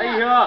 أيوه.